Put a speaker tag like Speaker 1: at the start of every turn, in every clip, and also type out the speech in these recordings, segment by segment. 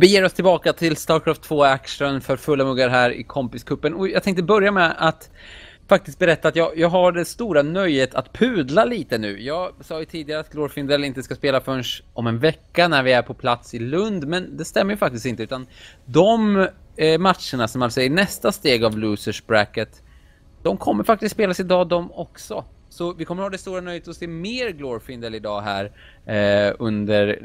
Speaker 1: beger oss tillbaka till Starcraft 2 Action för fulla muggar här i kompiskuppen. Och jag tänkte börja med att faktiskt berätta att jag, jag har det stora nöjet att pudla lite nu. Jag sa ju tidigare att Glorfindel inte ska spela förrän om en vecka när vi är på plats i Lund, men det stämmer ju faktiskt inte utan de eh, matcherna som alltså är nästa steg av Losers Bracket, de kommer faktiskt spelas idag de också. Så vi kommer ha det stora nöjet att se mer Glorfindel idag här eh, under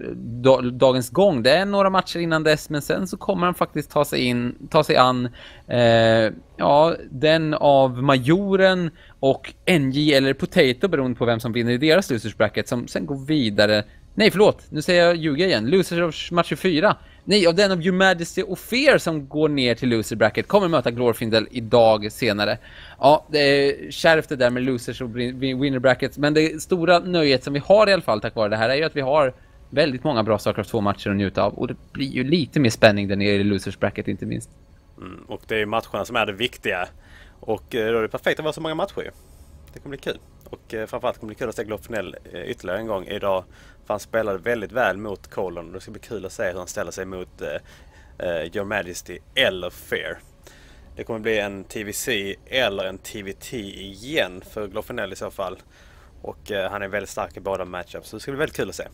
Speaker 1: dagens gång. Det är några matcher innan dess men sen så kommer han faktiskt ta sig in, ta sig an eh, ja, den av Majoren och NJ eller Potato beroende på vem som vinner i deras losers bracket som sen går vidare. Nej förlåt, nu säger jag ljuga igen. Losers of match 24 Nej, av den av Your Majesty och Fear som går ner till loser bracket kommer möta Glorfindel idag senare. Ja, det är kärvt det där med losers och winner brackets, men det stora nöjet som vi har i alla fall tack vare det här är ju att vi har väldigt många bra Starcraft 2-matcher att njuta av och det blir ju lite mer spänning där nere i losers bracket inte minst.
Speaker 2: Mm, och det är matcherna som är det viktiga. Och eh, då är det perfekt att vara så många matcher Det kommer bli kul. Och eh, framförallt kommer det bli kul att se Glorfindel eh, ytterligare en gång idag för han spelade väldigt väl mot Colon. Det ska bli kul att se hur han ställer sig mot uh, uh, Your Majesty eller Fair. Det kommer bli en TVC eller en TVT igen för Gloffinell i så fall. Och han är väldigt stark i båda matchups. Så det ska bli väldigt kul att se.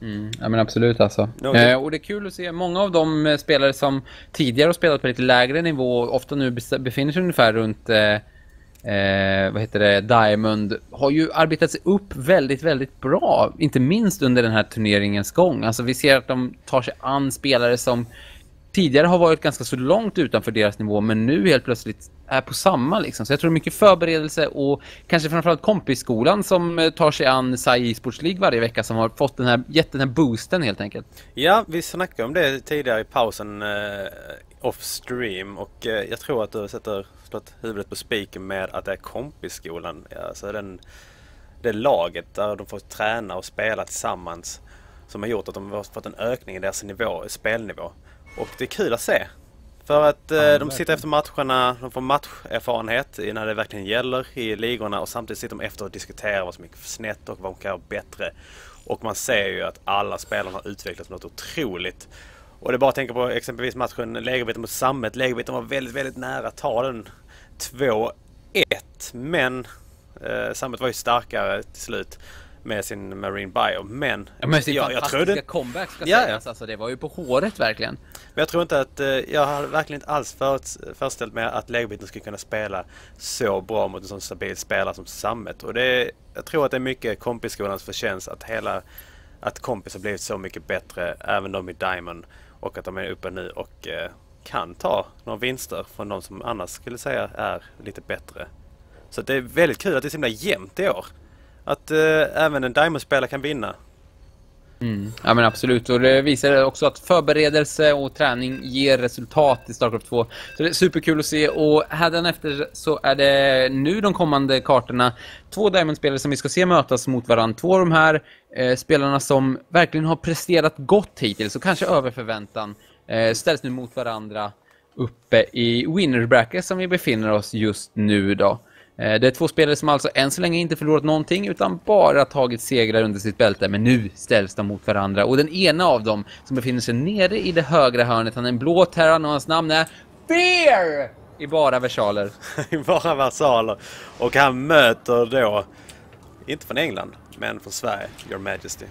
Speaker 1: Mm, ja men absolut alltså. Okay. Eh, och det är kul att se många av de spelare som tidigare har spelat på lite lägre nivå ofta nu befinner sig ungefär runt eh, eh, vad heter det, Diamond har ju arbetat sig upp väldigt, väldigt bra. Inte minst under den här turneringens gång. Alltså vi ser att de tar sig an spelare som tidigare har varit ganska så långt utanför deras nivå men nu helt plötsligt är på samma liksom. Så jag tror mycket förberedelse och kanske framförallt kompisskolan som eh, tar sig an SAI Sports League varje vecka som har fått den här, gett den här boosten helt enkelt.
Speaker 2: Ja, vi snackade om det tidigare i pausen eh, off stream och eh, jag tror att du sätter slått huvudet på spiken med att det är kompisskolan. Alltså den, det laget där de får träna och spela tillsammans som har gjort att de har fått en ökning i deras nivå, spelnivå. Och det är kul att se. För att eh, de sitter efter matcherna, de får matcherfarenhet när det verkligen gäller i ligorna och samtidigt sitter de efter och diskuterar vad som gick snett och vad de kan göra bättre. Och man ser ju att alla spelarna har utvecklats något otroligt. Och det är bara att tänka på exempelvis matchen Legobiten mot Sammet. Legobiten var väldigt, väldigt nära att ta den 2-1. Men eh, Sammet var ju starkare till slut med sin Marine Bio. Men,
Speaker 1: ja, men sin jag, jag trodde... comeback ska ja, sägas. Alltså, det var ju på håret verkligen.
Speaker 2: Men jag tror inte att... Eh, jag har verkligen inte alls föreställt mig att Legobiten skulle kunna spela så bra mot en sån stabil spelare som Sammet. Och det jag tror att det är mycket kompisskolans förtjänst att hela... Att kompis har blivit så mycket bättre, även de i Diamond. Och att de är uppe nu och eh, kan ta några vinster från de som annars skulle säga är lite bättre. Så det är väldigt kul att det är så himla jämnt i år. Att eh, även en Diamond-spelare kan vinna.
Speaker 1: Mm. Ja men absolut och det visar också att förberedelse och träning ger resultat i Starcraft 2. Så det är superkul att se och efter så är det nu de kommande kartorna två Diamond-spelare som vi ska se mötas mot varandra. Två av de här eh, spelarna som verkligen har presterat gott hittills och kanske över förväntan eh, ställs nu mot varandra uppe i winner bracket som vi befinner oss just nu då. Eh, det är två spelare som alltså än så länge inte förlorat någonting utan bara tagit segrar under sitt bälte. Men nu ställs de mot varandra. Och den ena av dem som befinner sig nere i det högra hörnet, han är en blå terran och hans namn är Fear! I bara versaler.
Speaker 2: I bara versaler. Och han möter då, inte från England, men från Sverige, Your Majesty.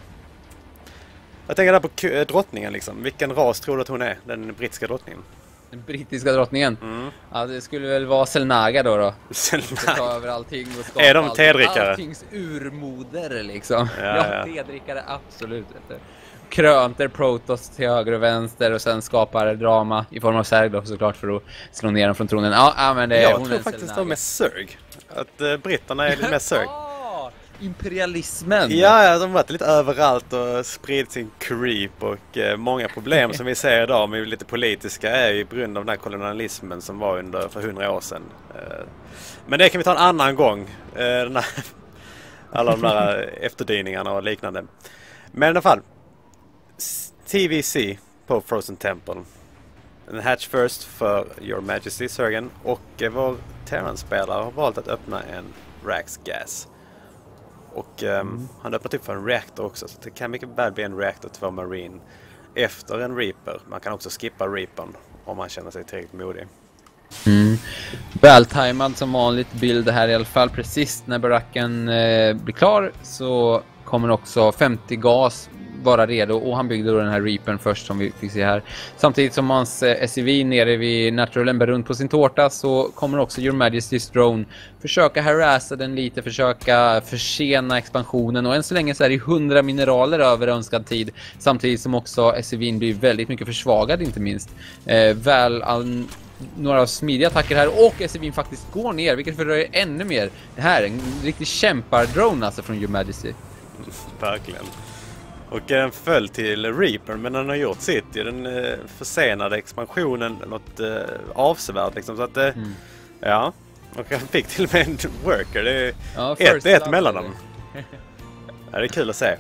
Speaker 2: Jag tänker där på eh, drottningen liksom. Vilken ras tror du att hon är? Den brittiska drottningen?
Speaker 1: Den brittiska drottningen? Mm. Ja, det skulle väl vara Selnaga då då. Selnaga? Ta över allting och skapa
Speaker 2: Är de tedrickare?
Speaker 1: Alltings urmoder liksom. Ja, ja, ja. tedrickare absolut. Krönter Protoss till höger och vänster och sen skapar drama i form av Sergloff såklart för att slå ner dem från tronen. Ja, men det är
Speaker 2: Jag tror faktiskt de är Zerg. Att uh, britterna är lite mer Zerg
Speaker 1: imperialismen.
Speaker 2: Ja, ja, de har varit lite överallt och spridit sin creep och eh, många problem som vi ser idag med lite politiska är ju på grund av den här kolonialismen som var under för hundra år sedan. Eh, men det kan vi ta en annan gång. Eh, här, alla de där eh, efterdyningarna och liknande. Men i alla fall. TVC på Frozen Temple. En hatch first för Your Majesty Surgen och eh, vår Terran-spelare har valt att öppna en Rax Gas. Och um, mm. han öppnat upp för en reaktor också. Så det kan mycket väl bli en reaktor 2 Marine efter en Reaper. Man kan också skippa Reapern om man känner sig tillräckligt modig.
Speaker 1: Mm. Vältajmad som vanligt bild här i alla fall. Precis när baracken eh, blir klar så kommer också 50 gas vara redo och han byggde då den här Reapern först som vi fick se här. Samtidigt som hans eh, SUV nere vid Natural bär runt på sin tårta så kommer också Your Majesty's Drone försöka harassa den lite, försöka försena expansionen och än så länge så är det 100 mineraler över önskad tid samtidigt som också SUVn blir väldigt mycket försvagad inte minst. Eh, väl några smidiga attacker här och SUVn faktiskt går ner vilket fördröjer ännu mer. Det här är en riktig kämpardrone alltså från Your Majesty.
Speaker 2: Verkligen. Och den föll till Reaper men den har gjort sitt. Den eh, försenade expansionen något eh, avsevärt liksom. Så att, mm. Ja. Och han fick till och med en worker. Det är ja, ett, ett mellan dem. ja, det är kul att se.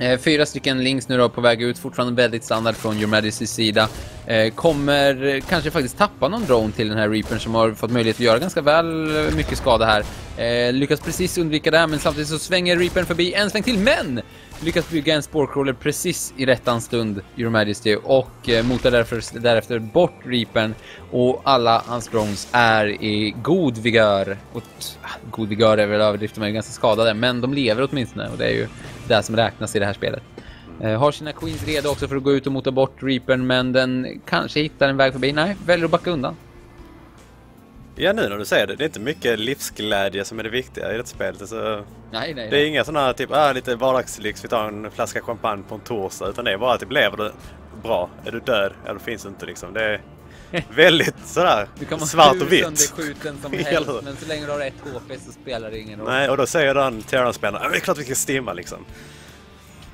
Speaker 1: Eh, fyra stycken links nu då på väg ut, fortfarande väldigt standard från Your Majesty's sida. Eh, kommer kanske faktiskt tappa någon drone till den här Reapern som har fått möjlighet att göra ganska väl eh, mycket skada här. Lyckas precis undvika det här men samtidigt så svänger Reapern förbi en sväng till, men lyckas bygga en spårcrawler precis i rättan stund, Your Majesty, och motar därför, därefter bort Reapern och alla hans drones är i god vigör. Och, ah, god vigör är väl överdrift, de är ganska skadade, men de lever åtminstone och det är ju det som räknas i det här spelet. Eh, har sina queens redo också för att gå ut och mota bort Reapern, men den kanske hittar en väg förbi. Nej, väljer att backa undan.
Speaker 2: Ja, nu när du säger det. Det är inte mycket livsglädje som är det viktiga i det spelet. Alltså,
Speaker 1: nej, nej,
Speaker 2: det är inga sådana typ, ah, lite vardagslyx, vi tar en flaska champagne på en torsdag. Utan det är bara typ, lever du bra? Är du död? Ja, då finns du inte liksom. Det är väldigt sådär svart och vitt.
Speaker 1: Du kan vara som helst, men så länge du har ett HP så spelar det ingen roll.
Speaker 2: Nej, och då säger den Terran-spelaren, det är klart vi ska stimma liksom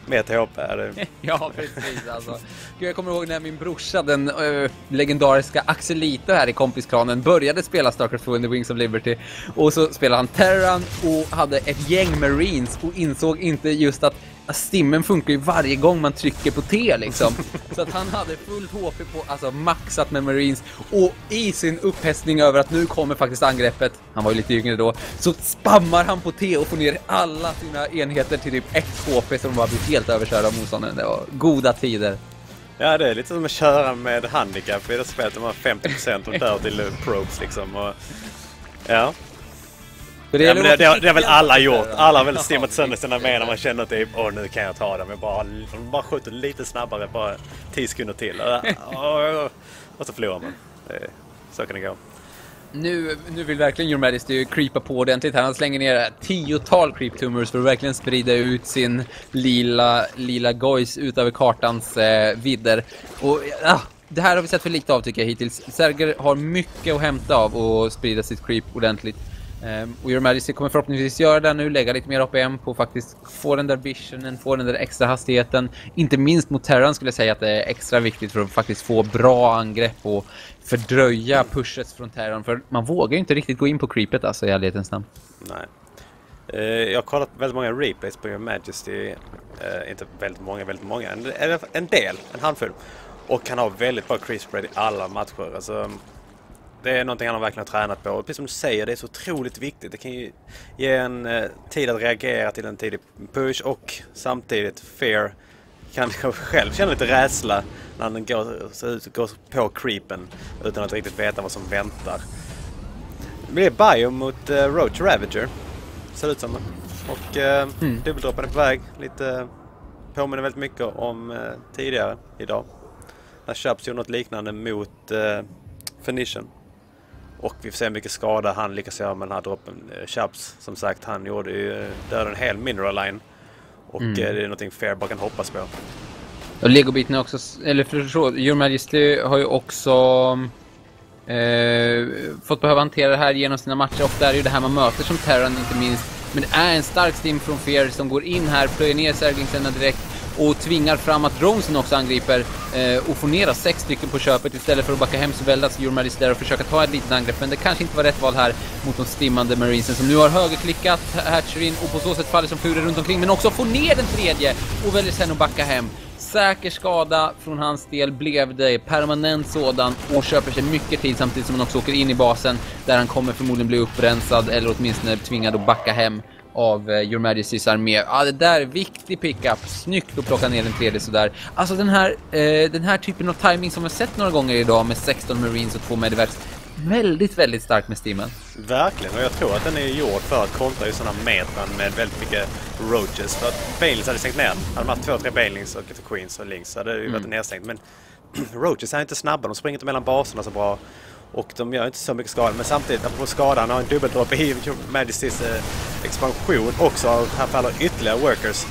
Speaker 2: med ett HP.
Speaker 1: ja, precis. Alltså. Gud, jag kommer ihåg när min brorsa, den äh, legendariska Axelito här i kompisklanen, började spela Starcraft 2 in the Wings of Liberty. Och så spelade han Terran och hade ett gäng Marines och insåg inte just att stimmen funkar ju varje gång man trycker på T liksom. Så att han hade fullt HP på, alltså maxat med Marines. Och i sin upphästning över att nu kommer faktiskt angreppet, han var ju lite yngre då, så spammar han på T och får ner alla sina enheter till typ 1 HP så de bara blir helt överkörda av motståndaren. Det var goda tider.
Speaker 2: Ja, det är lite som att köra med handikapp i det spelet. De har 50% och dör till probes liksom. Och, ja, det, ja, det, det, det, har väl alla gjort. Alla har väl stimmat sönder sina ben när man känner typ åh nu kan jag ta dem. Jag bara, bara skjuter lite snabbare, bara 10 sekunder till. Och så förlorar man. Så kan det gå.
Speaker 1: Nu, nu vill verkligen Your Majesty creepa på ordentligt här. Han slänger ner tiotal creep tumors för att verkligen sprida ut sin lila, lila gojs ut över kartans eh, vidder. Och ja, det här har vi sett för lite av tycker jag hittills. Serger har mycket att hämta av och sprida sitt creep ordentligt. Ehm, och Your Majesty kommer förhoppningsvis göra det nu, lägga lite mer APM på faktiskt få den där visionen, få den där extra hastigheten. Inte minst mot Terran skulle jag säga att det är extra viktigt för att faktiskt få bra angrepp och fördröja pushet från Terran. För man vågar ju inte riktigt gå in på creepet alltså i ärlighetens namn.
Speaker 2: Nej. Eh, jag har kollat väldigt många replays på Your Majesty. Eh, inte väldigt många, väldigt många. En, en del, en handfull. Och kan ha väldigt bra creep spread i alla matcher. Alltså, det är någonting han har verkligen tränat på. Och precis som du säger, det är så otroligt viktigt. Det kan ju ge en eh, tid att reagera till en tidig push och samtidigt Fear kan själv känna lite rädsla när han går, går på creepen utan att riktigt veta vad som väntar. Det blir bio mot uh, Roach Ravager. Ser det ut som. Och uh, mm. dubbeldroppen är på väg. Lite påminner väldigt mycket om uh, tidigare idag. När Chubbs gjorde något liknande mot uh, Fenician. Och vi får se hur mycket skada han lyckas göra med den här droppen. Eh, Chubbs, som sagt, han gjorde ju eh, dödade en hel mineral line. Och mm. Eh, det är någonting Fair bara kan hoppas på.
Speaker 1: Och Lego-biten är också, eller förstå, Your Majesty har ju också eh, fått behöva hantera det här genom sina matcher. Ofta är det ju det här man möter som Terran inte minst. Men det är en stark stim från Fear som går in här, plöjer ner Serglingsen direkt och tvingar fram att Dronesen också angriper eh, och får ner sex stycken på köpet istället för att backa hem så väldas Jormaris där och försöka ta ett litet angrepp. Men det kanske inte var rätt val här mot de stimmande Marinesen som nu har högerklickat Hatcherin och på så sätt faller som furer runt omkring men också får ner den tredje och väljer sen att backa hem. Säker skada från hans del blev det, permanent sådan och köper sig mycket tid samtidigt som han också åker in i basen där han kommer förmodligen bli upprensad eller åtminstone tvingad att backa hem av uh, Your Majesty's armé. Ja, ah, det där är viktig pickup. Snyggt att plocka ner den tredje sådär. Alltså den här, uh, den här typen av timing som vi sett några gånger idag med 16 Marines och 2 Medivacs. Väldigt, väldigt stark med Steamen.
Speaker 2: Verkligen, och jag tror att den är gjord för att kontra i sådana metran med väldigt mycket roaches. För att Bailings hade stängt ner. Hade de haft två, tre Bailings och Queens och Links så hade det ju varit mm. nedstängt. Men roaches är inte snabba, de springer inte mellan baserna så bra. Och de gör inte så mycket skada. Men samtidigt, apropå skadan, har en dubbeldropp i Majestys eh, expansion också. Här faller ytterligare workers.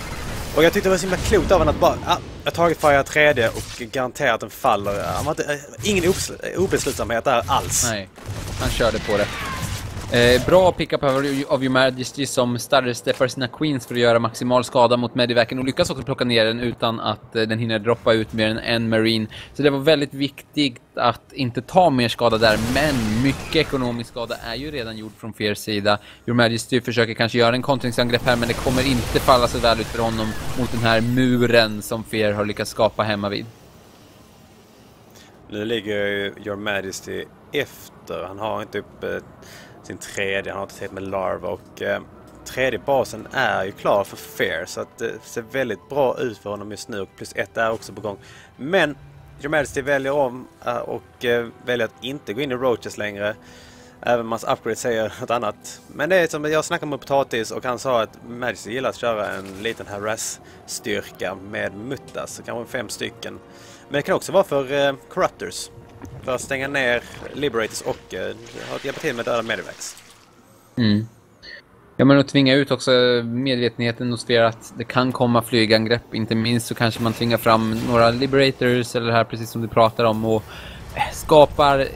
Speaker 2: Och jag tyckte det var så himla klokt av honom att bara... Ah, jag har tagit Fire tredje och garanterat att den faller. Han var inte, eh, ingen obeslutsamhet där alls.
Speaker 1: Nej, han körde på det. Eh, bra pickup av Your Majesty som steppar sina queens för att göra maximal skada mot Medivacen och lyckas också plocka ner den utan att eh, den hinner droppa ut mer än en marine. Så det var väldigt viktigt att inte ta mer skada där, men mycket ekonomisk skada är ju redan gjord från Fears sida. Your Majesty försöker kanske göra en kontringsangrepp här, men det kommer inte falla så väl ut för honom mot den här muren som Fear har lyckats skapa hemma vid.
Speaker 2: Nu ligger Your Majesty efter. Han har inte upp eh, sin tredje. Han har inte sett med Larva och eh, tredje basen är ju klar för Fair så att det ser väldigt bra ut för honom just nu och plus ett är också på gång. Men Your Majesty väljer om eh, och eh, väljer att inte gå in i Roaches längre. Även hans upgrade säger något annat. Men det är som jag snackade med Potatis och han sa att Majesty gillar att köra en liten harass-styrka med muttas, kanske fem stycken. Men det kan också vara för eh, Corruptors för att stänga ner Liberators och uh, hjälpa till med döda Medivacs.
Speaker 1: Mm. Ja, men att tvinga ut också medvetenheten hos flera att det kan komma flygangrepp. Inte minst så kanske man tvingar fram några Liberators eller här precis som du pratar om och eh, skapar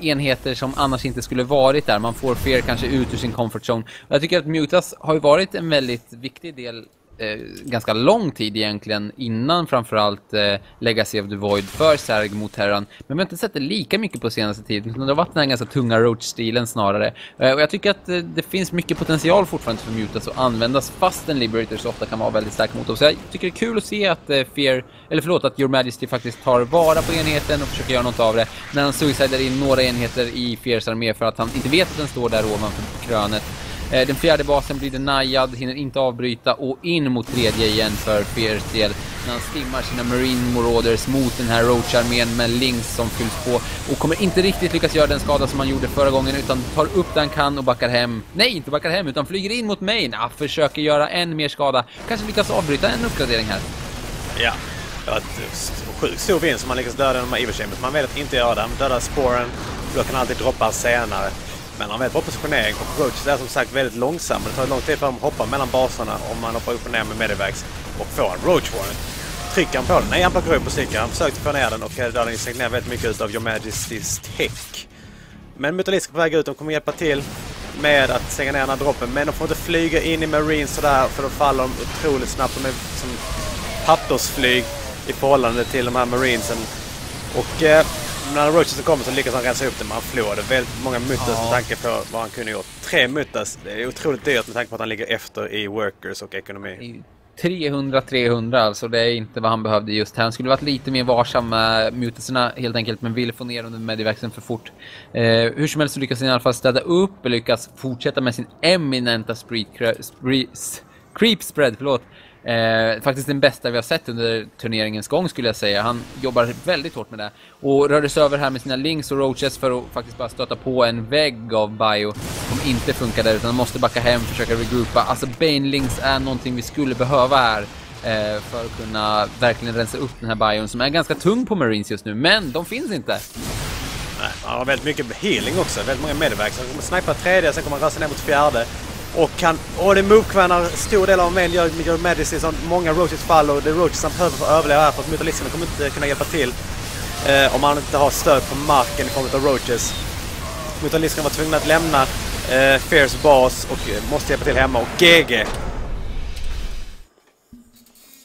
Speaker 1: enheter som annars inte skulle varit där. Man får fler kanske ut ur sin comfort zone. Jag tycker att Mutas har ju varit en väldigt viktig del eh, ganska lång tid egentligen innan framförallt eh, Legacy of the Void för Serg mot Terran. Men vi har inte sett det lika mycket på senaste tiden. Det har varit den här ganska tunga Roach-stilen snarare. Eh, och jag tycker att eh, det finns mycket potential fortfarande för Mutas att användas fast en Liberator så ofta kan vara väldigt stark mot dem. Så jag tycker det är kul att se att eh, Fear, eller förlåt, att Your Majesty faktiskt tar vara på enheten och försöker göra något av det. När han suicider in några enheter i Fears armé för att han inte vet att den står där ovanför krönet. Eh, den fjärde basen blir denajad, hinner inte avbryta och in mot tredje igen för Fears del. När han stimmar sina Marine Marauders mot den här Roach-armén med Lings som fylls på. Och kommer inte riktigt lyckas göra den skada som han gjorde förra gången utan tar upp den han kan och backar hem. Nej, inte backar hem utan flyger in mot main. Ah, försöker göra än mer skada. Kanske lyckas avbryta en uppgradering här.
Speaker 2: Ja, det var sjukt stor vinst som man lyckas döda de här Evil Chambers. Man vet att inte göra det. Döda spåren, då kan alltid droppa senare. Men han har väldigt bra positionering och Roaches är som sagt väldigt långsam. Det tar lång tid för dem att hoppa mellan baserna om man hoppar upp och ner med Medivacs. Och får en Roach Warrant. Trycker han på den? Nej, han plockar upp och sticker. Han försökte få ner den och eh, där har stängt ner väldigt mycket av Your Majesty's Tech. Men Mutalisk är på väg ut. De kommer hjälpa till med att stänga ner den här droppen. Men de får inte flyga in i Marines sådär för då faller de otroligt snabbt. De är som pappersflyg i förhållande till de här Marinesen. Och eh, när Rochester kommer så lyckas han rensa upp det, men han förlorade väldigt många muttas ja. med tanke på vad han kunde gjort. Tre muttas, det är otroligt dyrt med tanke på att han ligger efter i workers och ekonomi.
Speaker 1: 300-300 alltså, det är inte vad han behövde just här. Han skulle varit lite mer varsam med mutasarna helt enkelt, men ville få ner under medivacen för fort. Eh, hur som helst så lyckas han i alla fall städa upp och lyckas fortsätta med sin eminenta street creep spread, förlåt. Eh, faktiskt den bästa vi har sett under turneringens gång skulle jag säga. Han jobbar väldigt hårt med det. Och rörde sig över här med sina links och roaches för att faktiskt bara stöta på en vägg av bio som inte funkar där utan måste backa hem och försöka regroupa. Alltså Banelings är någonting vi skulle behöva här eh, för att kunna verkligen rensa upp den här bion som är ganska tung på Marines just nu. Men de finns inte.
Speaker 2: Nej, han har väldigt mycket healing också. Väldigt många medverks. Han kommer snipa tredje, sen kommer han rasa ner mot fjärde. Och, kan, och det movekvarnar stor del av armén gör, gör medicine som många roaches faller och det är roaches som behöver för att överleva här för att mutaliskerna kommer inte kunna hjälpa till eh, om man inte har stöd på marken i form av roaches. Mutaliskerna var tvungna att lämna eh, Fairs bas och eh, måste hjälpa till hemma och GG.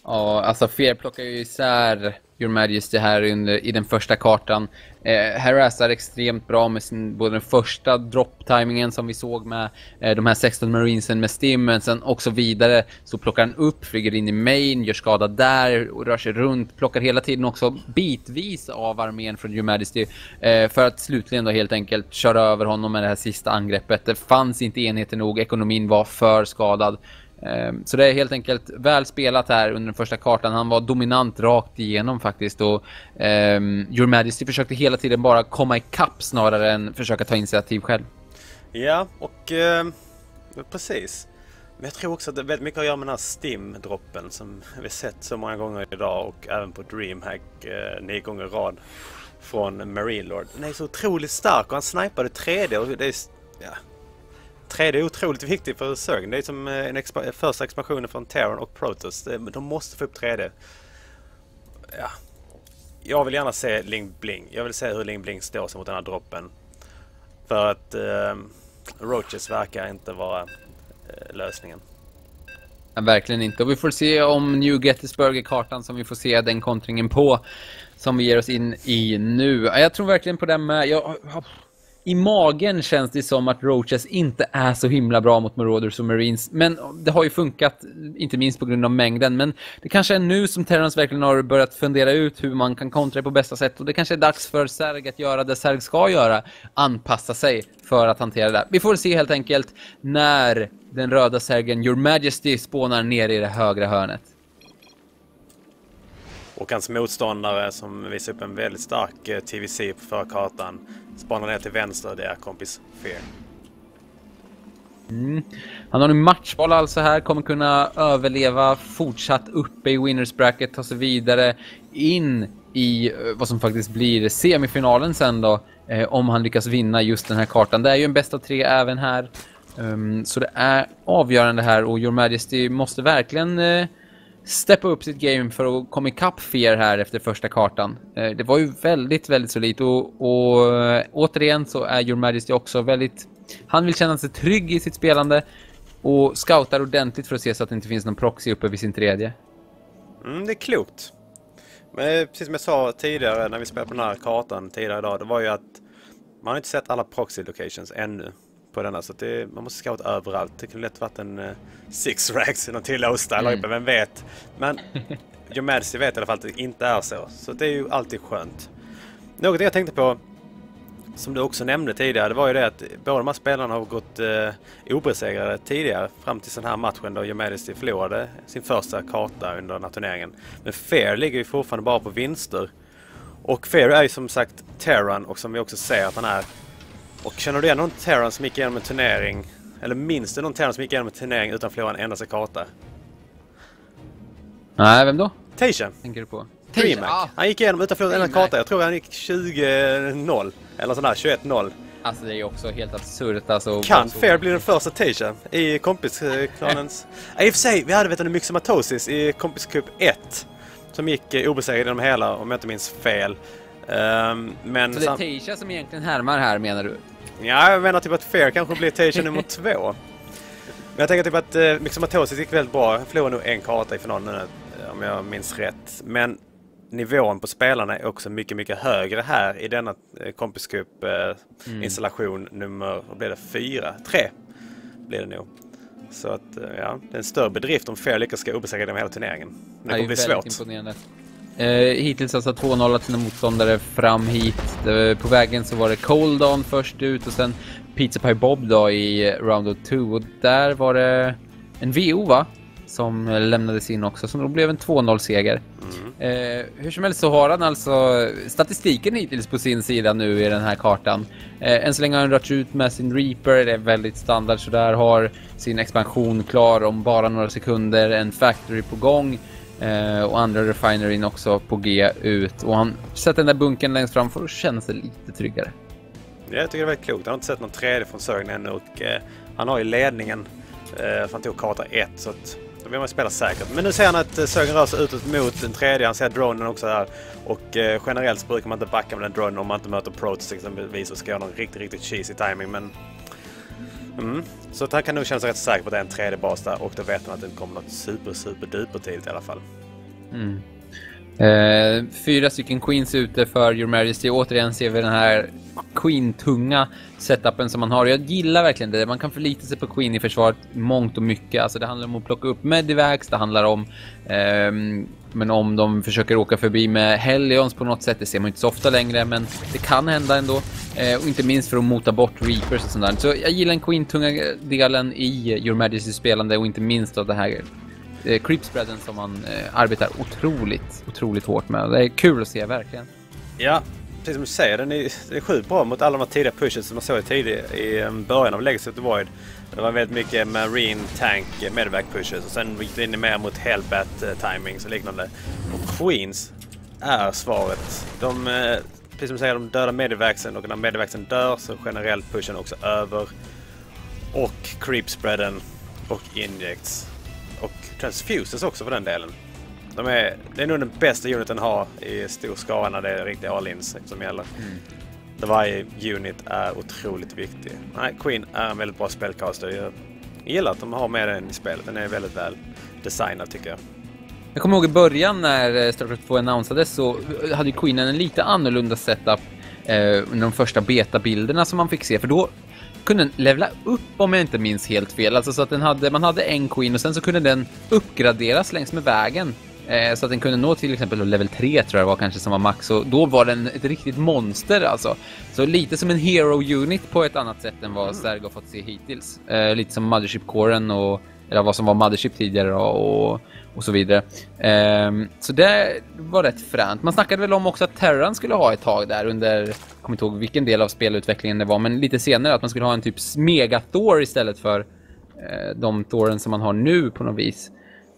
Speaker 1: Ja, alltså Fear plockar ju isär Your Majesty här under, i den första kartan. Eh, harassar extremt bra med sin, både den första drop-timingen som vi såg med eh, de här 16 marinesen med stim, men sen också vidare så plockar han upp, flyger in i main, gör skada där, och rör sig runt, plockar hela tiden också bitvis av armén från Your Majesty eh, för att slutligen då helt enkelt köra över honom med det här sista angreppet. Det fanns inte enheter nog, ekonomin var för skadad. Ehm, så det är helt enkelt väl spelat här under den första kartan. Han var dominant rakt igenom faktiskt. Och um, Your Majesty försökte hela tiden bara komma ikapp snarare än försöka ta initiativ själv.
Speaker 2: Ja, och eh, precis. Men jag tror också att det är väldigt mycket att göra med den här Stim-droppen som vi sett så många gånger idag och även på DreamHack eh, nio gånger i rad från Marine Lord. Den är så otroligt stark och han snipade 3D och det är, ja, 3D är otroligt viktigt för Zerg. Det är som eh, en exp första expansionen från Terran och Protoss. Eh, de måste få upp 3D. Ja. Jag vill gärna se Ling Bling. Jag vill se hur Ling Bling står sig mot den här droppen. För att eh, Roaches verkar inte vara eh, lösningen.
Speaker 1: Ja, verkligen inte. Och vi får se om New Gettysburg är kartan som vi får se den kontringen på. Som vi ger oss in i nu. Jag tror verkligen på den med. Jag i magen känns det som att Roaches inte är så himla bra mot Marauders och Marines. Men det har ju funkat, inte minst på grund av mängden. Men det kanske är nu som Terrans verkligen har börjat fundera ut hur man kan kontra på bästa sätt. Och det kanske är dags för Serg att göra det Serg ska göra. Anpassa sig för att hantera det. Vi får se helt enkelt när den röda Sergen Your Majesty spånar ner i det högra hörnet.
Speaker 2: Och hans motståndare som visar upp en väldigt stark eh, TVC på förkartan spanar ner till vänster. Det är kompis Fear.
Speaker 1: Mm. Han har nu matchboll alltså här, kommer kunna överleva fortsatt uppe i winners bracket, ta sig vidare in i eh, vad som faktiskt blir semifinalen sen då, eh, om han lyckas vinna just den här kartan. Det är ju en bästa tre även här, um, så det är avgörande här och Your Majesty måste verkligen eh, steppa upp sitt game för att komma ikapp Fear här efter första kartan. Eh, det var ju väldigt, väldigt solidt och, och eh, återigen så är Your Majesty också väldigt... Han vill känna sig trygg i sitt spelande och scoutar ordentligt för att se så att det inte finns någon proxy uppe vid sin tredje.
Speaker 2: Mm, det är klokt. Men eh, precis som jag sa tidigare när vi spelade på den här kartan tidigare idag, det var ju att man har inte sett alla proxy locations ännu på denna. Så det, man måste scouta överallt. Det kunde lätt varit en uh, six i någon till Ostyle mm. vem vet. Men Joe Madsey vet i alla fall att det inte är så. Så det är ju alltid skönt. Något jag tänkte på som du också nämnde tidigare, det var ju det att båda de här spelarna har gått eh, obesegrade tidigare fram till den här matchen då Majesty förlorade sin första karta under den här turneringen. Men Fair ligger ju fortfarande bara på vinster. Och Fair är ju som sagt Terran och som vi också ser att han är och känner du igen någon Terran som gick igenom en turnering? Eller minns du någon Terran som gick igenom en turnering utan att förlora en endaste karta?
Speaker 1: Nej, vem då?
Speaker 2: Tasia.
Speaker 1: Tänker du på?
Speaker 2: Dreamac. Ah. Han gick igenom utan att förlora en enda karta. Jag tror han gick 20-0. Eller sådär, 21-0.
Speaker 1: Alltså det är ju också helt absurt alltså.
Speaker 2: Kan Fair bli den första Tasia i kompisklanens... I och för sig, vi hade vet du Myxomatosis i kompiscup 1. Som gick eh, obesegrad genom hela, om jag inte minns fel.
Speaker 1: Um, men så det är Tasia som egentligen härmar här menar du?
Speaker 2: Ja, jag menar typ att Fair kanske blir Tasia nummer två. Men jag tänker typ att uh, Myxomatosis gick väldigt bra. Han förlorade nog en karta i finalen eh, om jag minns rätt. Men nivån på spelarna är också mycket, mycket högre här i denna uh, Compis Cup uh, mm. installation nummer, vad blir det, fyra? Tre blir det nog. Så att, ja, det är en större bedrift om Fair lyckas gå obesegrad genom hela turneringen. Det kommer bli svårt. Imponerande.
Speaker 1: Eh, hittills alltså 2-0 till sina motståndare fram hit. på vägen så var det Coldon först ut och sen Pizza Pie Bob då i Round of 2. Och där var det en VO va? Som lämnades in också, som då blev en 2-0-seger. Mm. Eh, hur som helst så har han alltså statistiken hittills på sin sida nu i den här kartan. Eh, än så länge har han rört ut med sin Reaper, det är väldigt standard så där har sin expansion klar om bara några sekunder, en Factory på gång. Eh, och andra refinerin också på G ut. Och han sätter den där bunken längst fram för att känna sig lite tryggare.
Speaker 2: Jag tycker det är väldigt klokt. Han har inte sett någon 3D från Sörgen ännu och eh, han har ju ledningen. Eh, för han tog karta 1 så att då vill man spela säkert. Men nu ser han att eh, Sörgen rör sig utåt mot den tredje. Han ser dronen också där. Och eh, generellt så brukar man inte backa med den dronen om man inte möter Protoss exempelvis och ska göra någon riktigt, riktigt cheesy timing. Men Mm. Så att han kan nog känna sig rätt säker på att det är en tredje bas där och då vet han att det kommer något super, super duper tidigt i alla fall.
Speaker 1: Mm. Eh, fyra stycken Queens ute för Your Majesty. Återigen ser vi den här Queen-tunga setupen som man har. Jag gillar verkligen det. Man kan förlita sig på Queen i försvaret mångt och mycket. Alltså det handlar om att plocka upp Medivacs, det handlar om ehm, men om de försöker åka förbi med helions på något sätt, det ser man inte så ofta längre, men det kan hända ändå. Eh, och inte minst för att mota bort Reapers och sånt där. Så jag gillar den Queen-tunga delen i Your Majesty spelande och inte minst av det här eh, creepspreaden som man eh, arbetar otroligt, otroligt hårt med. Det är kul att se, verkligen.
Speaker 2: Ja, precis som du säger, den är, den är sjukt bra mot alla de här tidiga pushes som man såg tidigt i eh, början av Legacy of the Void. Det var väldigt mycket Marine Tank eh, Medvac pushes och sen gick det in mer mot Hellbat eh, timings och liknande. Och Queens är svaret. De, precis som du säger, de dödar Medivacsen och när Medivacsen dör så generellt pushen också över. Och creepspreaden och injects. Och transfuses också för den delen. De är, det är nog den bästa uniten att ha i stor skala när det är riktiga all-ins som gäller. Mm. Där varje unit är otroligt viktig. Nej, Queen är en väldigt bra spelcaster. Jag gillar att de har med den i spelet. Den är väldigt väl designad tycker jag.
Speaker 1: Jag kommer ihåg i början när eh, Starcraft 2 annonsades så hade Queen en lite annorlunda setup eh, under de första betabilderna som man fick se. För då kunde den levla upp om jag inte minns helt fel. Alltså så att den hade, man hade en Queen och sen så kunde den uppgraderas längs med vägen. Eh, så att den kunde nå till exempel level 3 tror jag var kanske som var max och då var den ett riktigt monster alltså. Så lite som en hero unit på ett annat sätt än vad mm. Sergo fått se hittills. Eh, lite som Mothership Coren och eller vad som var Mothership tidigare och, och så vidare. Eh, så det var rätt fränt. Man snackade väl om också att Terran skulle ha ett tag där under, jag kommer inte ihåg vilken del av spelutvecklingen det var, men lite senare att man skulle ha en typ Mega-Thor istället för eh, de Thoren som man har nu på något vis.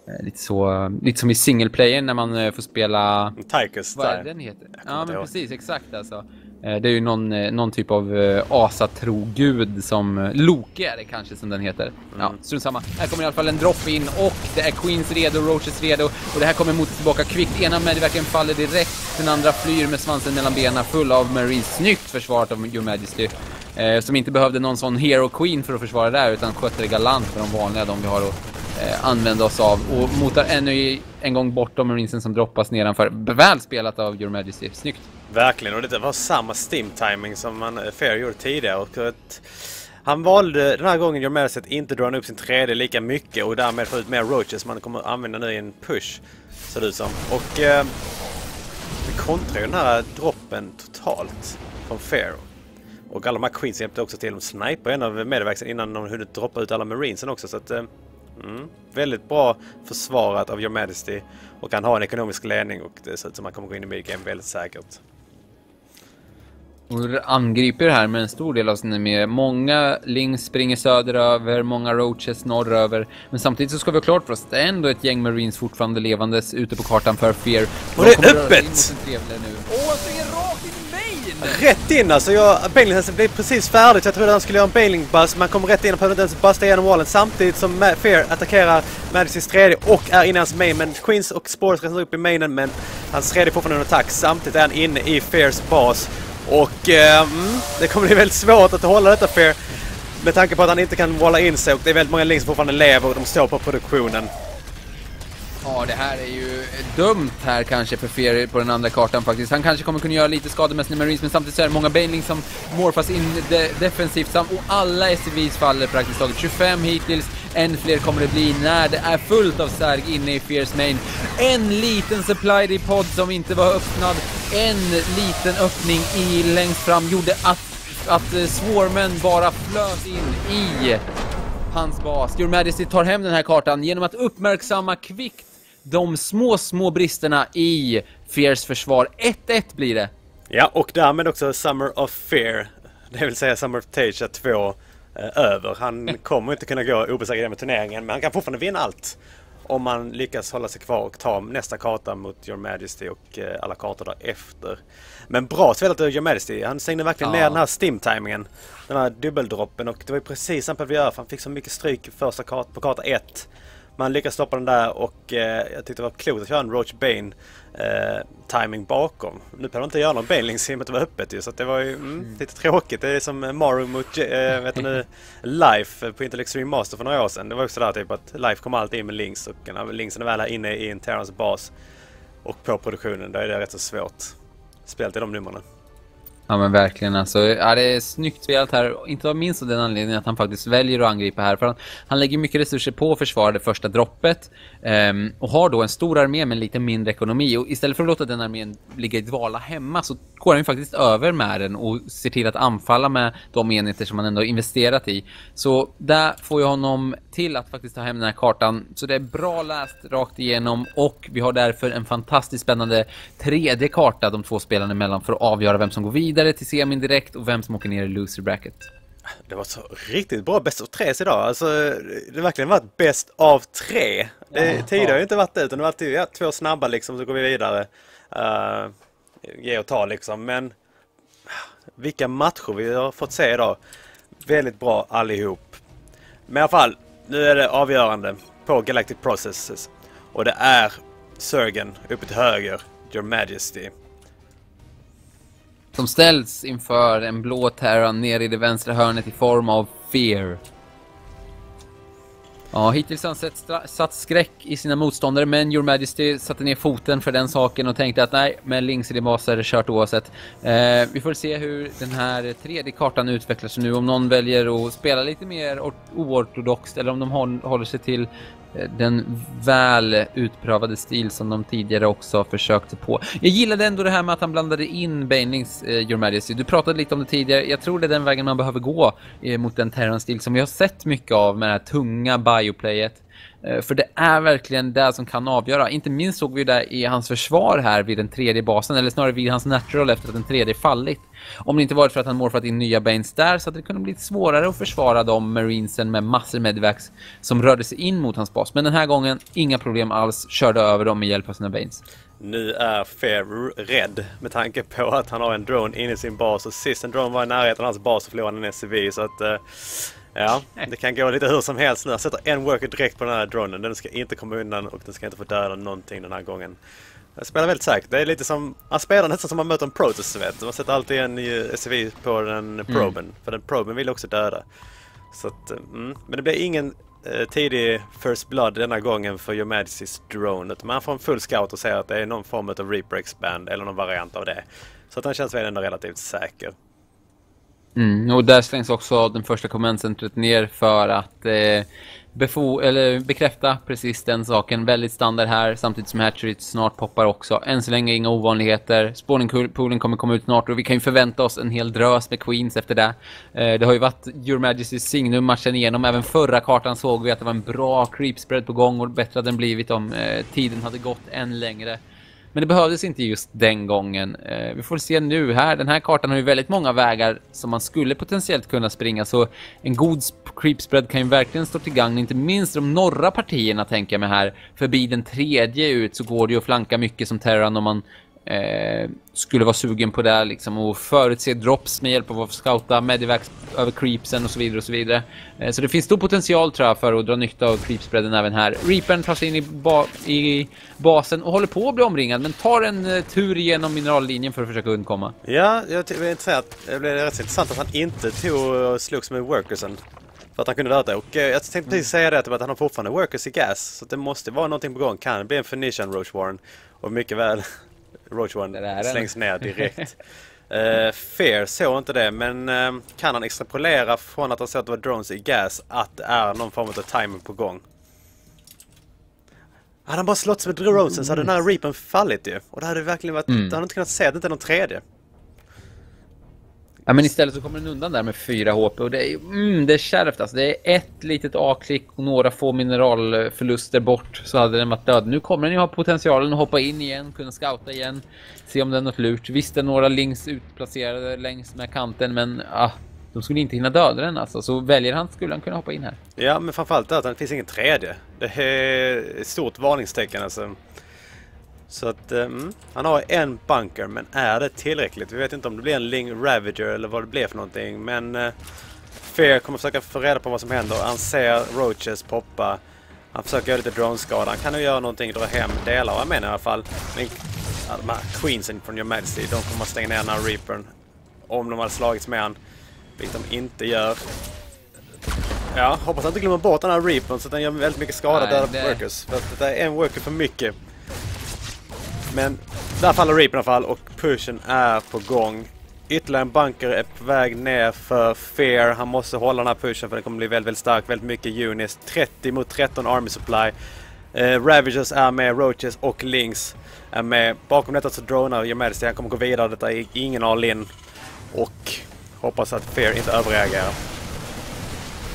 Speaker 1: Eh, lite så, lite som i single player när man eh, får spela...
Speaker 2: Tychus
Speaker 1: Vad är den heter? Ja men precis, exakt alltså. Eh, det är ju någon, någon typ av asatrogud som Loke är det kanske som den heter. Mm. Ja, strunt samma. Här kommer i alla fall en dropp in och det är Queens redo, Roaches redo och det här kommer mot tillbaka kvickt. Ena verkligen faller direkt, den andra flyr med svansen mellan benen full av Marines. Snyggt försvarat av Your Majesty. Eh, som inte behövde någon sån Hero Queen för att försvara det där utan skötte det galant för de vanliga de vi har att eh, använda oss av och motar ännu en gång bort de marinesen som droppas nedanför. Väl spelat av Your Majesty. Snyggt.
Speaker 2: Verkligen, och det var samma Steam-timing som man eh, Fair gjorde tidigare. Och att han valde den här gången Your Majesty att inte dra upp sin 3D lika mycket och därmed få ut mer roaches som han kommer använda nu i en push. Ser det ut som. Och eh, vi kontrar ju den här droppen totalt från Fair. Och alla de här Queens hjälpte också till. att snipa en av medverksen innan de hunnit droppa ut alla Marinesen också. Så att, eh, Mm. Väldigt bra försvarat av Your Majesty och han har en ekonomisk ledning och det ser ut som att han kommer gå in i midgame väldigt säkert.
Speaker 1: Och angriper här med en stor del av sin armé. Många Lings springer söderöver, många Roaches norröver. Men samtidigt så ska vi ha klart för oss att det är ändå ett gäng Marines fortfarande levandes ute på kartan för Fear.
Speaker 2: Och det är öppet! Åh, Rätt in alltså! Jag, Bailing blev precis färdigt. Jag trodde han skulle göra en Bailing buzz. Man kommer rätt in och behöver inte ens busta igenom wallen. Samtidigt som Fear attackerar Madisons tredje och är inne i hans main. Men Queens och Spores reser upp i mainen men hans tredje är fortfarande under attack. Samtidigt är han inne i Fears bas. Och eh, det kommer bli väldigt svårt att hålla detta Fear med tanke på att han inte kan walla in sig och det är väldigt många links som fortfarande lever och de står på produktionen.
Speaker 1: Ja, det här är ju dumt här kanske för Fear på den andra kartan faktiskt. Han kanske kommer kunna göra lite skada med sina Marines, men samtidigt så är det många Banelings som morfas in de defensivt och alla SCVs faller praktiskt taget. 25 hittills, än fler kommer det bli när det är fullt av Sarg inne i Fears main. En liten supply pod som inte var öppnad, en liten öppning i längst fram gjorde att, att eh, svårmän bara flöt in i hans bas. Your Majesty tar hem den här kartan genom att uppmärksamma kvickt de små, små bristerna i Fears försvar. 1-1 blir det.
Speaker 2: Ja, och därmed också Summer of Fear, det vill säga Summer of Tasia 2, eh, över. Han kommer inte kunna gå obesegrad med turneringen, men han kan fortfarande vinna allt. Om man lyckas hålla sig kvar och ta nästa karta mot Your Majesty och eh, alla kartor därefter. Men bra spelat av Your Majesty. Han stängde verkligen ja. ner den här stim-timingen. Den här dubbeldroppen och det var ju precis han behövde göra för han fick så mycket stryk första kart på karta 1. Man lyckas stoppa den där och eh, jag tyckte det var klokt att köra en Roach Bane eh, timing bakom. Nu behöver man inte göra någon Bane i och med att det var öppet ju så det var ju mm, lite tråkigt. Det är som Mario mot eh, vet nu, Life på Intel Extreme Master för några år sedan. Det var också där typ att Life kom alltid in med links och när linksen är väl här inne i en Terrans bas och på produktionen, då är det rätt så svårt. Spelat i de numren.
Speaker 1: Ja men verkligen alltså. Ja, det är snyggt spelat här. Inte minst av den anledningen att han faktiskt väljer att angripa här. För han, han lägger mycket resurser på att försvara det första droppet. Um, och har då en stor armé med lite mindre ekonomi. Och istället för att låta den armén ligga i dvala hemma så går han ju faktiskt över med den och ser till att anfalla med de enheter som han ändå investerat i. Så där får jag honom till att faktiskt ta hem den här kartan. Så det är bra läst rakt igenom och vi har därför en fantastiskt spännande tredje karta de två spelarna emellan för att avgöra vem som går vidare till semin direkt och vem som åker ner i loser bracket.
Speaker 2: Det var så riktigt bra bäst av tre idag. Alltså, det har verkligen varit bäst av tre. Det, ja, tidigare har ju inte varit det utan det har varit ja, två snabba liksom så går vi vidare. Uh, ge och ta liksom. Men vilka matcher vi har fått se idag. Väldigt bra allihop. Men i alla fall, nu är det avgörande på Galactic Processes. Och det är Surgen uppe till höger, Your Majesty.
Speaker 1: Som ställs inför en blå Terran nere i det vänstra hörnet i form av Fear. Ja, hittills har han sett, satt skräck i sina motståndare, men Your Majesty satte ner foten för den saken och tänkte att nej, med Links i din bas är det kört oavsett. Eh, vi får se hur den här tredje kartan utvecklar sig nu, om någon väljer att spela lite mer oortodoxt eller om de håller sig till Eh, den väl utprövade stil som de tidigare också försökte på. Jag gillade ändå det här med att han blandade in Banelings eh, Your Majesty. Du pratade lite om det tidigare. Jag tror det är den vägen man behöver gå eh, mot den Terran-stil som vi har sett mycket av med det här tunga bioplayet. Eh, för det är verkligen det som kan avgöra. Inte minst såg vi det i hans försvar här vid den tredje basen, eller snarare vid hans natural efter att den tredje fallit. Om det inte varit för att han morfat in nya Banes där så hade det kunnat bli svårare att försvara de Marinesen med massor med som rörde sig in mot hans bas. Men den här gången, inga problem alls, körde över dem med hjälp av sina Banes.
Speaker 2: Nu är Fair rädd med tanke på att han har en drone inne i sin bas och sist en drone var i närheten av hans bas så förlorade han en SCV så att uh... Ja, det kan gå lite hur som helst nu. Jag sätter en worker direkt på den här dronen. Den ska inte komma undan och den ska inte få döda någonting den här gången. Jag spelar väldigt säkert. Det är lite som... Han spelar nästan som man möter en Protoss vet. Man sätter alltid en SCV på den proben. Mm. För den proben vill också döda. Så att, mm. Men det blir ingen eh, tidig First Blood denna gången för Your Majesty's Drone. Man får en full scout och ser att det är någon form av Reaper Expand eller någon variant av det. Så att den känns väl ändå relativt säker.
Speaker 1: Mm, och där slängs också den första kommandcentret ner för att eh, befo eller bekräfta precis den saken. Väldigt standard här, samtidigt som Hatchery snart poppar också. Än så länge inga ovanligheter. Spawningpoolen kommer komma ut snart och vi kan ju förvänta oss en hel drös med Queens efter det. Eh, det har ju varit Your Majesty's Signum matchen igenom. Även förra kartan såg vi att det var en bra creep spread på gång och bättre hade den blivit om eh, tiden hade gått än längre. Men det behövdes inte just den gången. Eh, vi får se nu här. Den här kartan har ju väldigt många vägar som man skulle potentiellt kunna springa. Så en god creep spread kan ju verkligen stå till gagn. Inte minst de norra partierna tänker jag mig här. Förbi den tredje ut så går det ju att flanka mycket som Terran om man eh, skulle vara sugen på det liksom och förutse drops med hjälp av att scouta medivacs över creepsen och så vidare och så vidare. Eh, så det finns stor potential tror jag för att dra nytta av creepspreaden även här. Reapern tar sig in i, ba i basen och håller på att bli omringad men tar en uh, tur genom minerallinjen för att försöka undkomma.
Speaker 2: Ja, jag vill inte säga att det blev rätt intressant att han inte tog och slogs med workersen. För att han kunde döda och eh, jag tänkte precis säga det att han har fortfarande workers i gas. Så det måste vara någonting på gång. Kan det bli en Phoenician Roach Warren. Och mycket väl Roach One slängs ner direkt. uh, Fear såg inte det, men uh, kan han extrapolera från att han såg att det var drones i gas att det är någon form av timer på gång? Hade han bara slått med dronesen så hade den här reapen fallit ju. Och det hade verkligen varit... Mm. Då hade inte kunnat se att det inte är någon tredje.
Speaker 1: Ja men istället så kommer den undan där med 4 HP och det är, mm, det är kärvt alltså. Det är ett litet A-klick och några få mineralförluster bort så hade den varit död. Nu kommer den ju ha potentialen att hoppa in igen, kunna scouta igen, se om det är något lurt. Visst är några links utplacerade längs med kanten men ah, de skulle inte hinna döda den alltså. Så väljer han skulle han kunna hoppa in här.
Speaker 2: Ja men framförallt att det finns ingen tredje. Det är ett stort varningstecken alltså. Så att um, han har en bunker men är det tillräckligt? Vi vet inte om det blir en Ling Ravager eller vad det blir för någonting. Men uh, Fear kommer försöka få reda på vad som händer. Han ser Roaches poppa. Han försöker göra lite droneskada. Han kan nog göra någonting, dra hem delar av armén i alla fall. Men ja, de här Queensen från Your Majesty, de kommer att stänga ner den här Reapern. Om de hade slagits med han. Vilket de inte gör. Ja, hoppas att han inte glömmer bort den här Reapern så att den gör väldigt mycket skada där det... workers. För att det är en worker för mycket. Men där faller Reaper i alla fall och pushen är på gång. Ytterligare en bunker är på väg ner för Fear. Han måste hålla den här pushen för den kommer bli väldigt, väldigt stark. Väldigt mycket Unis. 30 mot 13 Army Supply. Eh, Ravagers är med, Roaches och Lynx är med. Bakom detta så dronar Your sig. Han kommer gå vidare. Detta är ingen all-in. Och hoppas att Fear inte överreagerar.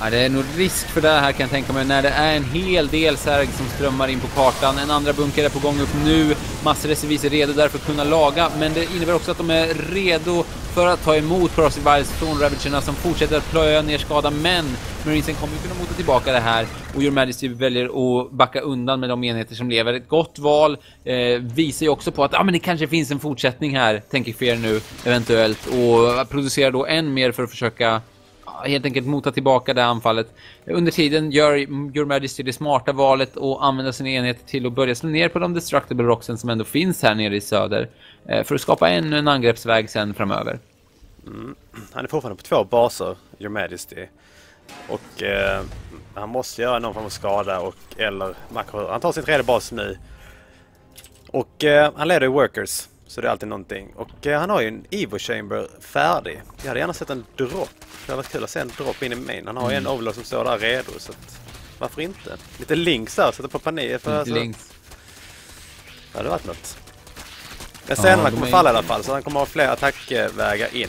Speaker 1: Ja, det är nog risk för det här kan jag tänka mig när det är en hel del Serg som strömmar in på kartan. En andra bunker är på gång upp nu. Massor är redo där för att kunna laga, men det innebär också att de är redo för att ta emot Corrosive Virus från Ravagerna som fortsätter att plöja ner skada, men Marinesen kommer kunna mota tillbaka det här och Your Majesty väljer att backa undan med de enheter som lever. Ett gott val eh, visar ju också på att ah, men det kanske finns en fortsättning här, tänker Fear nu eventuellt och producerar då än mer för att försöka helt enkelt mota tillbaka det anfallet. Under tiden gör Your Majesty det smarta valet och använder sina enheter till att börja slå ner på de Destructible Rocksen som ändå finns här nere i söder. Eh, för att skapa ännu en angreppsväg sen framöver.
Speaker 2: Mm. Han är fortfarande på två baser, Your Majesty. Och eh, han måste göra någon form av skada och eller makro. Han tar sin tredje bas nu. Och eh, han leder i Workers. Så det är alltid någonting. Och eh, han har ju en Evo Chamber färdig. Jag hade gärna sett en drop. Det hade varit kul att se en drop in i main. Han har ju mm. en Overlord som står där redo. Så att, varför inte? Lite links där, sätta på panik. För,
Speaker 1: alltså, links.
Speaker 2: Det hade varit något. Men senare ja, kommer falla i alla fall så han kommer ha fler attackvägar in.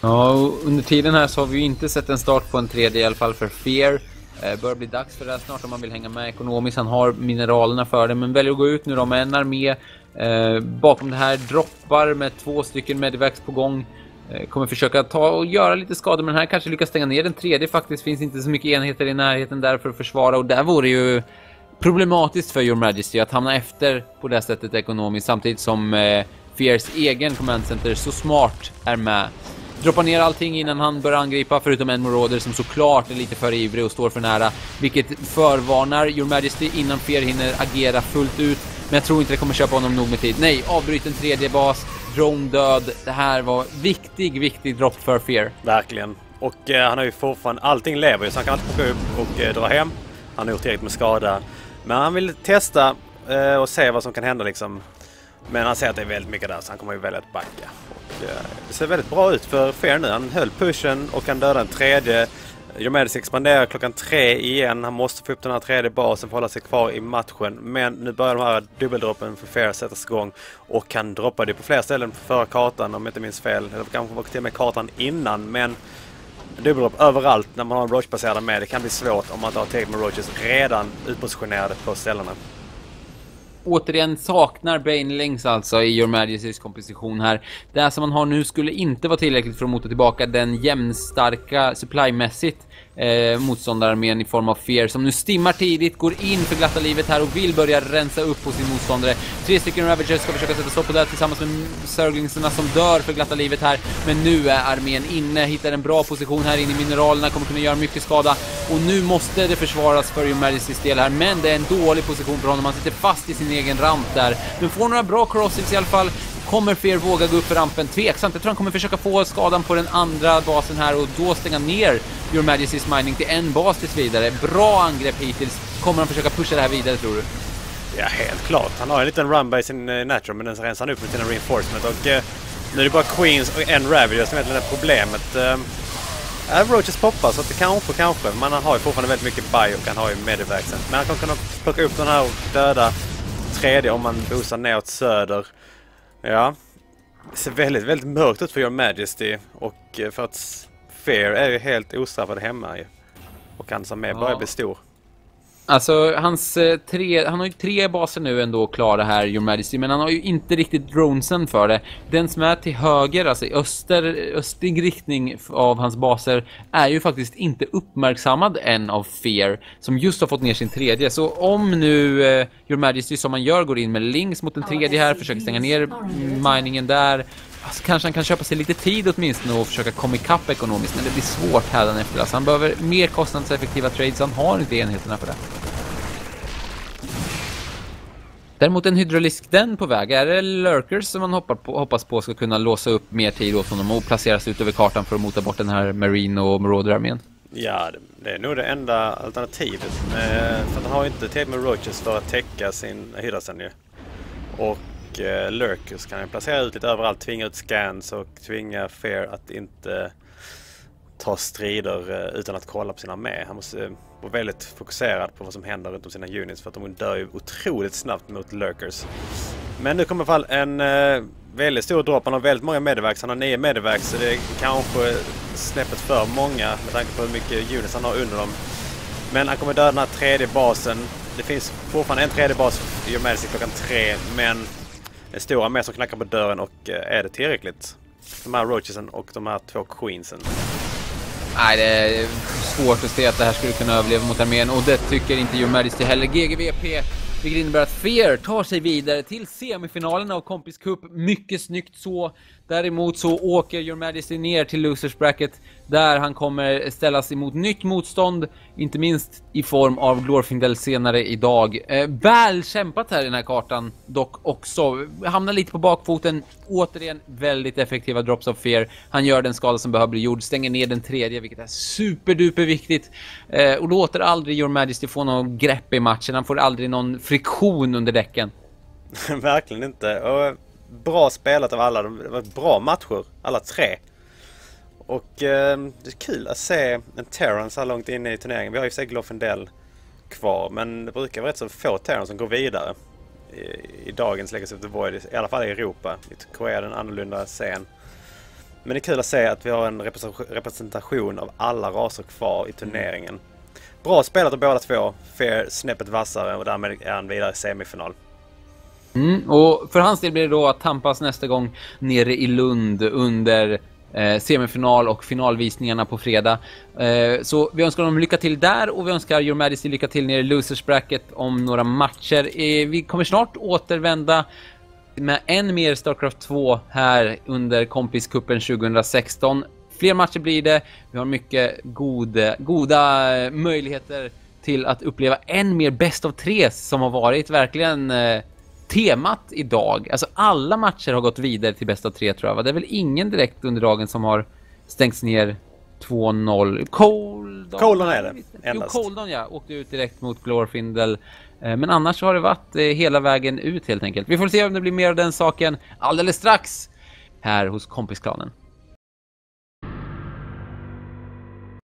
Speaker 1: Ja, under tiden här så har vi ju inte sett en start på en tredje i alla fall för Fear. Eh, börjar bli dags för det här snart om man vill hänga med ekonomiskt. Han har mineralerna för det, men väljer att gå ut nu då med en armé. Eh, bakom det här droppar med två stycken medivax på gång. Eh, kommer försöka ta och göra lite skada, men den här kanske lyckas stänga ner den tredje faktiskt. Finns inte så mycket enheter i närheten där för att försvara och där vore ju problematiskt för Your Majesty att hamna efter på det sättet ekonomiskt samtidigt som eh, Fears egen command center så smart är med. Droppar ner allting innan han börjar angripa, förutom en Moroder som såklart är lite för ivrig och står för nära, vilket förvarnar Your Majesty innan Fear hinner agera fullt ut. Men jag tror inte det kommer köpa honom nog med tid. Nej, avbryt en tredje bas, drone död. Det här var viktig, viktig dropp för Fear.
Speaker 2: Verkligen. Och eh, han har ju fortfarande, allting lever ju så han kan alltid plocka upp och eh, dra hem. Han har gjort tillräckligt med skada. Men han vill testa eh, och se vad som kan hända liksom. Men han ser att det är väldigt mycket där så han kommer ju välja att backa. Det ser väldigt bra ut för Fear nu. Han höll pushen och kan döda en tredje. Jomedes expanderar klockan tre igen. Han måste få upp den här tredje basen för att hålla sig kvar i matchen. Men nu börjar de här dubbeldroppen för Fair sättas igång. Och kan droppa det på flera ställen på förra kartan om jag inte minns fel. Eller kanske var till och med kartan innan. Men dubbeldropp överallt när man har en roach-baserad med. Det kan bli svårt om man inte har tillräckligt med roaches redan utpositionerade på ställena
Speaker 1: återigen saknar Banelings alltså i Your Majesty's komposition här. Det som man har nu skulle inte vara tillräckligt för att mota tillbaka den jämnstarka supplymässigt eh, motståndararmén i form av Fear som nu stimmar tidigt, går in för glatta livet här och vill börja rensa upp på sin motståndare. Tre stycken Ravagers ska försöka sätta stopp på det tillsammans med Sörglingsarna som dör för glatta livet här. Men nu är armén inne, hittar en bra position här inne i mineralerna, kommer kunna göra mycket skada. Och nu måste det försvaras för Your Majesty's del här, men det är en dålig position för honom. Han sitter fast i sin egen ramp där. Men får några bra crossings i alla fall. Kommer Fear våga gå upp för rampen? Tveksamt. Jag tror han kommer försöka få skadan på den andra basen här och då stänga ner Your Majesty's Mining till en bas tills vidare. Bra angrepp hittills. Kommer han försöka pusha det här vidare tror du?
Speaker 2: Ja, helt klart. Han har en liten run by sin uh, natural men den rensar han upp med sina reinforcement och uh, nu är det bara Queens och en Ravager som egentligen är problemet. Uh, Roaches poppar så att det kanske, kanske. Men han har ju fortfarande väldigt mycket bio och han har ju MediVaxen. Men han kommer kunna plocka upp den här och döda tredje om man bosar ner åt söder. Ja. Det ser väldigt, väldigt mörkt ut för Your Majesty och för att Fear är ju helt ostraffad hemma ju. Och han som är ja. börjar bli stor.
Speaker 1: Alltså, hans eh, tre, han har ju tre baser nu ändå klara här, Your Majesty, men han har ju inte riktigt dronesen för det. Den som är till höger, alltså i öster, östlig riktning av hans baser, är ju faktiskt inte uppmärksammad än av Fear, som just har fått ner sin tredje. Så om nu eh, Your Majesty, som man gör, går in med links mot den tredje här, försöker stänga ner miningen där, Alltså, kanske han kan köpa sig lite tid åtminstone och försöka komma ikapp ekonomiskt, men det blir svårt hädanefter. Alltså, han behöver mer kostnadseffektiva trades, han har inte enheterna för det. Däremot en hydraulisk den på väg. Är det lurkers som man på, hoppas på ska kunna låsa upp mer tid åt honom och placeras ut över kartan för att mota bort den här Marine och Marauder-armén?
Speaker 2: Ja, det, är nog det enda alternativet. Eh, för han har ju inte tillräckligt med roaches för att täcka sin hydrasen ju. Och eh, Lurkers kan han placera ut lite överallt, tvinga ut scans och tvinga Fair att inte ta strider eh, utan att kolla på sina med. Han måste eh, vara väldigt fokuserad på vad som händer runt om sina units för att de dör ju otroligt snabbt mot Lurkers. Men nu kommer i alla fall en eh, väldigt stor drop. Han har väldigt många medivacs. Han har nio medivacs så det är kanske snäppet för många med tanke på hur mycket units han har under dem. Men han kommer döda den här tredje basen. Det finns fortfarande en tredje bas i Medicine klockan tre men den stora armé som knackar på dörren och eh, är det tillräckligt? De här Roachesen och de här två Queensen.
Speaker 1: Nej, det är svårt att se att det här skulle kunna överleva mot armén och det tycker inte Your Majesty heller. GGVP, vilket innebär att Fear tar sig vidare till semifinalerna av Kompis Cup. Mycket snyggt så. Däremot så åker Your Majesty ner till Losers Bracket där han kommer ställas emot nytt motstånd, inte minst i form av Glorfindel senare idag. Eh, väl kämpat här i den här kartan dock också. Hamnar lite på bakfoten. Återigen väldigt effektiva drops of fear. Han gör den skada som behöver bli gjord, stänger ner den tredje, vilket är superduper viktigt. Eh, och låter aldrig Your Majesty få någon grepp i matchen. Han får aldrig någon friktion under däcken.
Speaker 2: Verkligen inte. Och bra spelat av alla. Det var bra matcher, alla tre. Och eh, det är kul att se en Terran så här långt inne i turneringen. Vi har ju sig Glorfindel kvar, men det brukar vara rätt så få Terran som går vidare i, i dagens Legacy of the Void, i alla fall i Europa. I Korea är det en annorlunda scen. Men det är kul att se att vi har en representation av alla raser kvar i turneringen. Bra spelat av båda två. Fair snäppet vassare och därmed är han vidare i semifinal.
Speaker 1: Mm, och för hans del blir det då att tampas nästa gång nere i Lund under eh, semifinal och finalvisningarna på fredag. Eh, så vi önskar dem lycka till där och vi önskar Your Majesty lycka till nere i Losers Bracket om några matcher. Eh, vi kommer snart återvända med än mer Starcraft 2 här under Kompiskuppen 2016. Fler matcher blir det. Vi har mycket god, goda eh, möjligheter till att uppleva än mer bäst av tre som har varit verkligen eh, temat idag, alltså alla matcher har gått vidare till bästa tre tror jag. Va? Det är väl ingen direkt under dagen som har stängts ner 2-0. Coldon.
Speaker 2: Coldon är det. Endast.
Speaker 1: Jo, Coldon ja. Åkte ut direkt mot Glorfindel. Eh, men annars har det varit eh, hela vägen ut helt enkelt. Vi får se om det blir mer av den saken alldeles strax här hos kompisklanen.